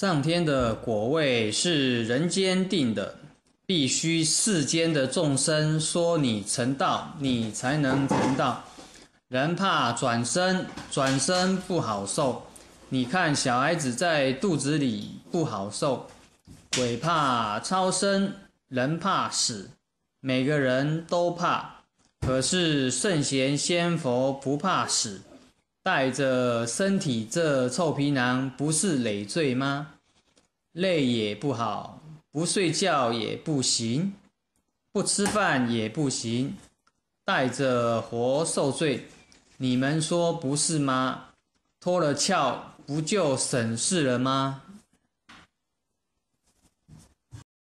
上天的果位是人间定的，必须世间的众生说你成道，你才能成道。人怕转生，转生不好受。你看小孩子在肚子里不好受，鬼怕超生，人怕死，每个人都怕。可是圣贤仙佛不怕死。带着身体这臭皮囊，不是累赘吗？累也不好，不睡觉也不行，不吃饭也不行，带着活受罪，你们说不是吗？脱了壳不就省事了吗？